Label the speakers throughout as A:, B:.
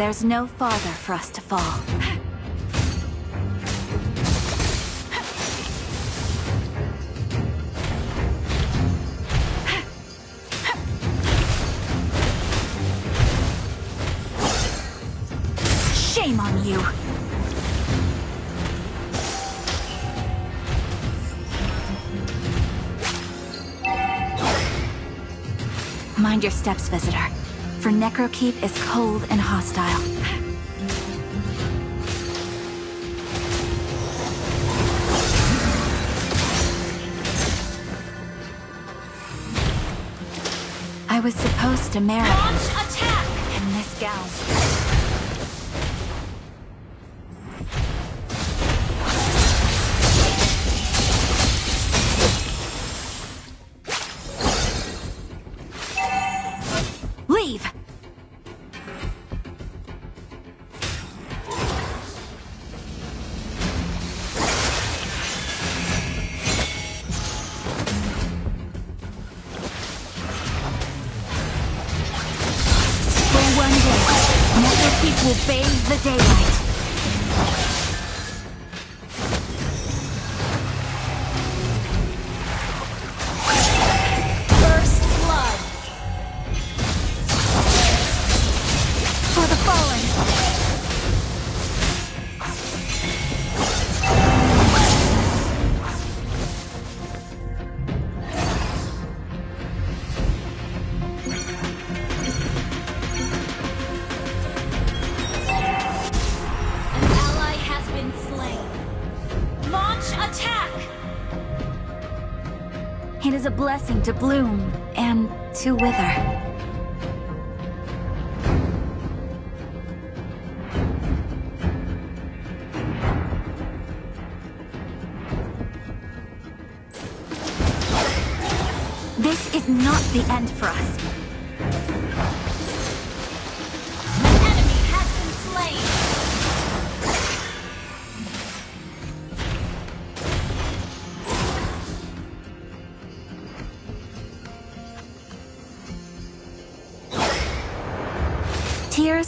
A: There's no farther for us to fall. Shame on you! Mind your steps, visitor. For Necrokeep is cold and hostile. I was supposed to marry
B: Launch attack!
A: in this gown. It is a blessing to bloom and to wither. This is not the end for us.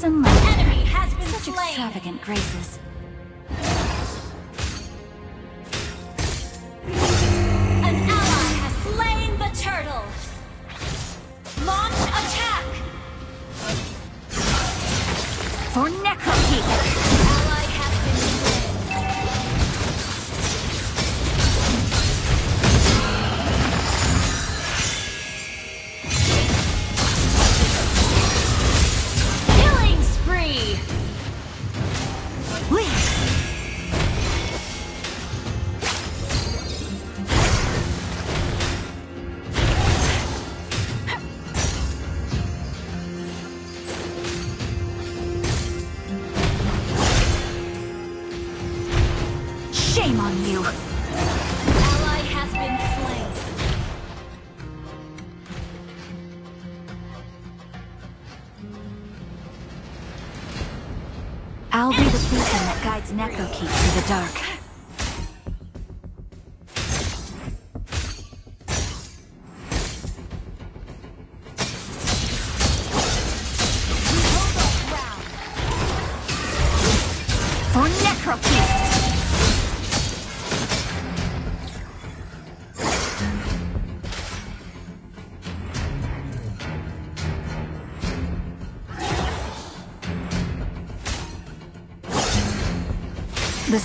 A: And laughter.
B: Enemy has been
A: Such
B: slain.
A: extravagant graces.
B: An ally has slain the turtle. Launch attack!
A: For!
B: Ally
A: you!
B: Ally has been slain.
A: I'll be the beacon that guides Necrokeep through the dark.
B: We hold our ground.
A: For Necrokeep! The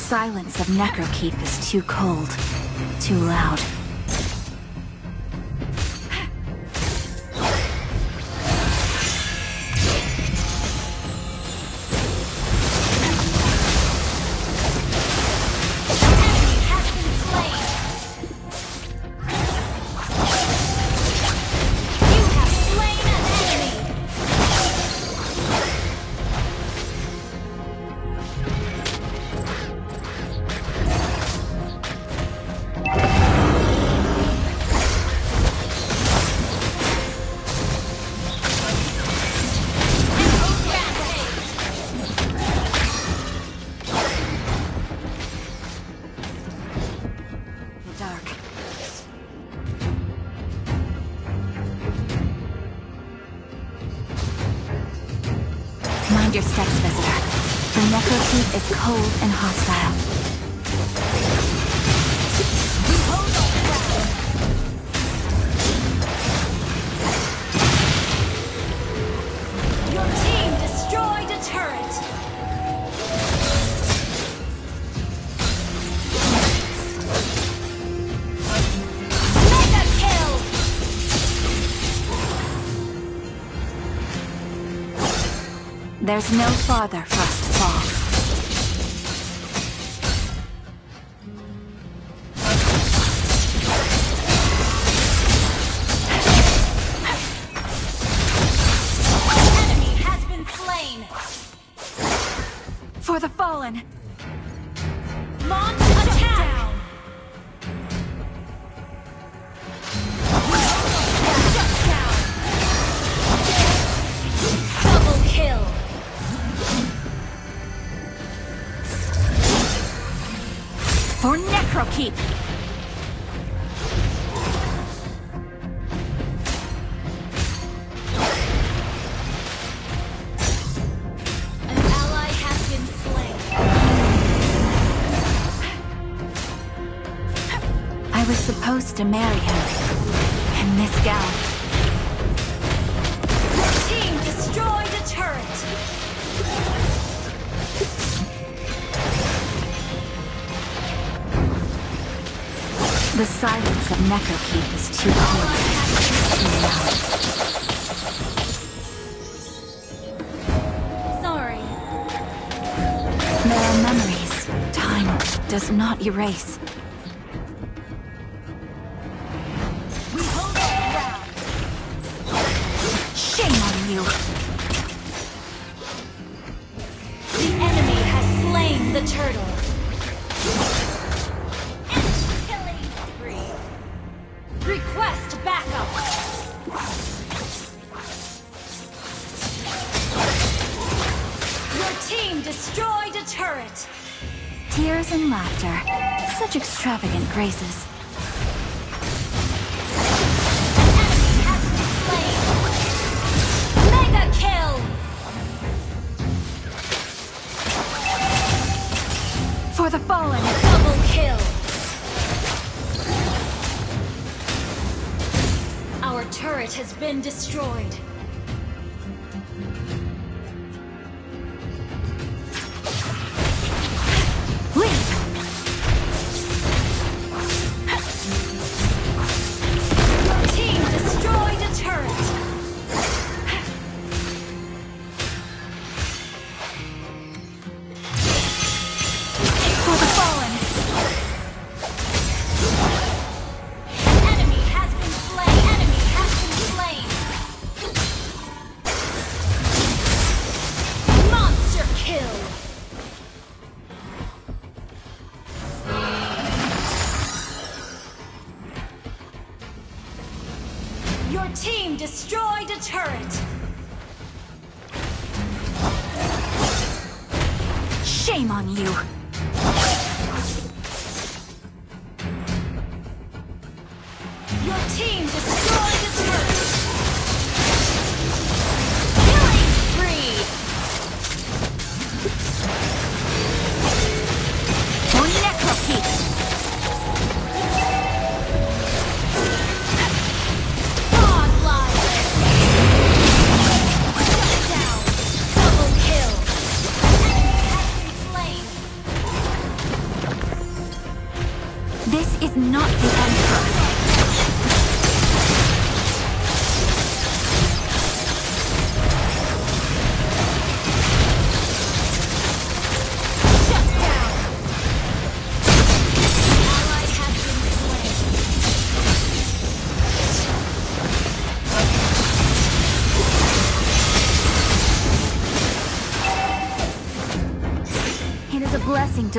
A: silence of Necrokeep is too cold, too loud. Cold and hostile.
B: Hold on ground. Your team destroyed a turret. Mega kill.
A: There's no farther for us Necrokeep!
B: An ally has been slain.
A: I was supposed to marry him. In this gown. The silence of Necrokeep is too close.
B: Sorry.
A: There are memories time does not erase.
B: We hold our ground.
A: Shame on you! Extravagant graces.
B: Enemy has been slain. Mega kill.
A: For the fallen!
B: Double kill. Our turret has been destroyed. Team destroyed a turret.
A: Shame on you!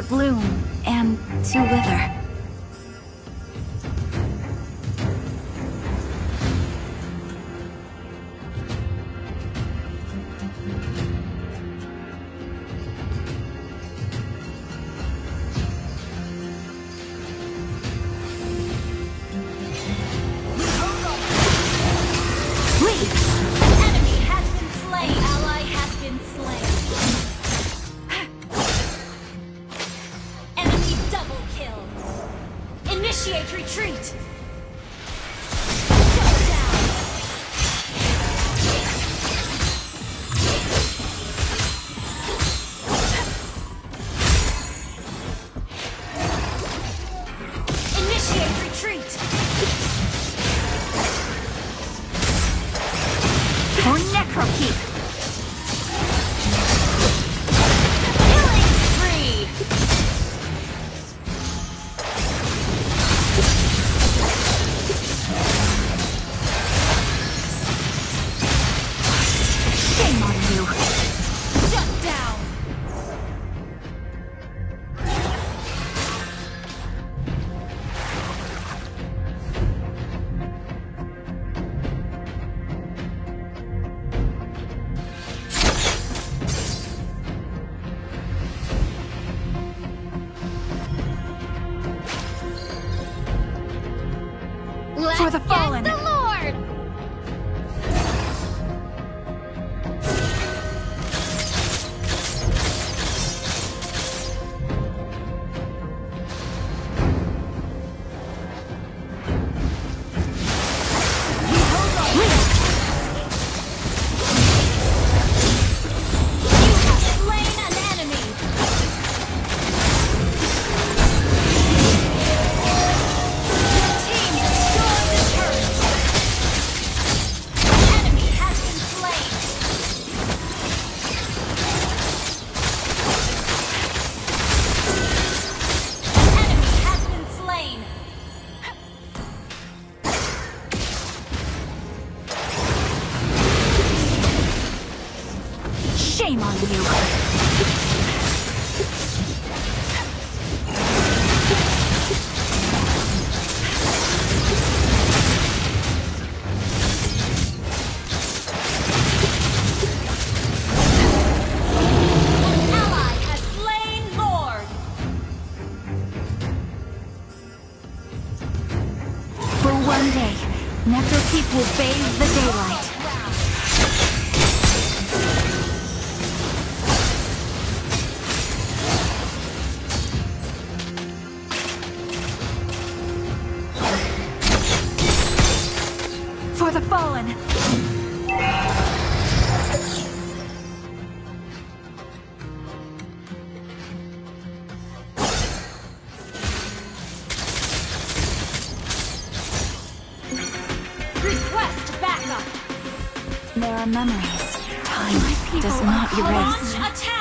A: To bloom and to wither.
B: with a
A: fire! On you! There are memories. Time does not erase.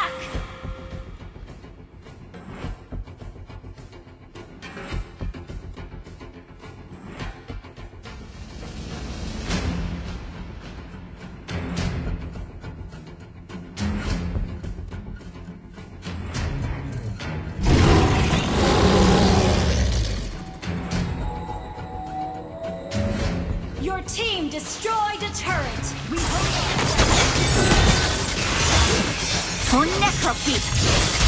B: Your team destroyed a turret.
A: For Necrokeep!